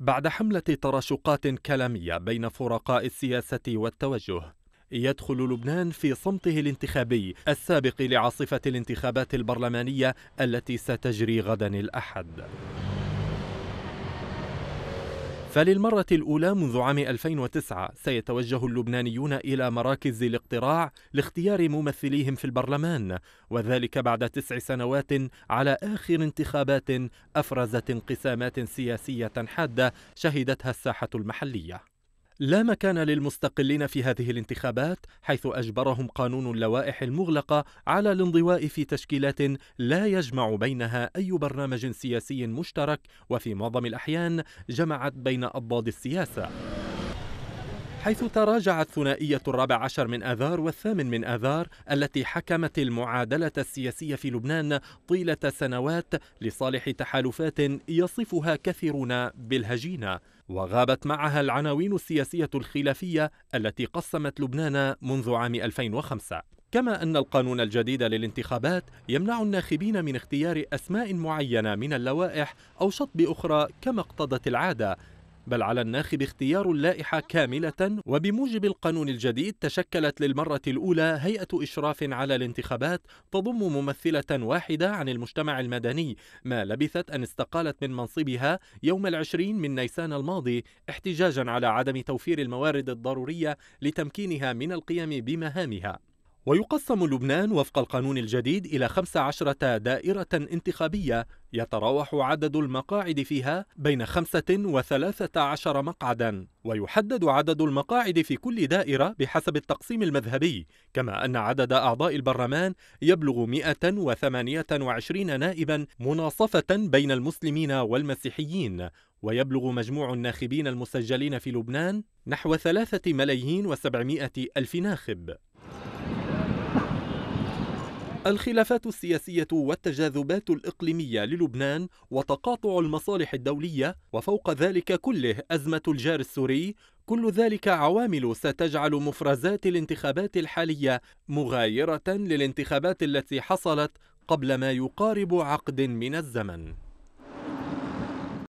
بعد حملة تراشقات كلامية بين فرقاء السياسة والتوجه يدخل لبنان في صمته الانتخابي السابق لعاصفة الانتخابات البرلمانية التي ستجري غدا الأحد. فللمرة الأولى منذ عام 2009 سيتوجه اللبنانيون إلى مراكز الاقتراع لاختيار ممثليهم في البرلمان وذلك بعد تسع سنوات على آخر انتخابات أفرزت انقسامات سياسية حادة شهدتها الساحة المحلية. لا مكان للمستقلين في هذه الانتخابات حيث أجبرهم قانون اللوائح المغلقة على الانضواء في تشكيلات لا يجمع بينها أي برنامج سياسي مشترك وفي معظم الأحيان جمعت بين أضداد السياسة. حيث تراجعت ثنائية الرابع عشر من آذار والثامن من آذار التي حكمت المعادلة السياسية في لبنان طيلة سنوات لصالح تحالفات يصفها كثيرون بالهجينة. وغابت معها العناوين السياسية الخلافية التي قسمت لبنان منذ عام 2005 كما أن القانون الجديد للانتخابات يمنع الناخبين من اختيار أسماء معينة من اللوائح أو شطب أخرى كما اقتضت العادة. بل على الناخب اختيار اللائحة كاملة وبموجب القانون الجديد تشكلت للمرة الأولى هيئة إشراف على الانتخابات تضم ممثلة واحدة عن المجتمع المدني ما لبثت أن استقالت من منصبها يوم العشرين من نيسان الماضي احتجاجا على عدم توفير الموارد الضرورية لتمكينها من القيام بمهامها. ويقسم لبنان وفق القانون الجديد إلى 15 دائرة انتخابية يتراوح عدد المقاعد فيها بين خمسة وثلاثة عشر مقعدا ويحدد عدد المقاعد في كل دائرة بحسب التقسيم المذهبي كما أن عدد أعضاء البرلمان يبلغ 128 نائبا مناصفة بين المسلمين والمسيحيين ويبلغ مجموع الناخبين المسجلين في لبنان نحو ثلاثة ملايين وسبعمائة ألف ناخب. الخلافات السياسية والتجاذبات الإقليمية للبنان وتقاطع المصالح الدولية وفوق ذلك كله أزمة الجار السوري كل ذلك عوامل ستجعل مفرزات الانتخابات الحالية مغايرة للانتخابات التي حصلت قبل ما يقارب عقد من الزمن.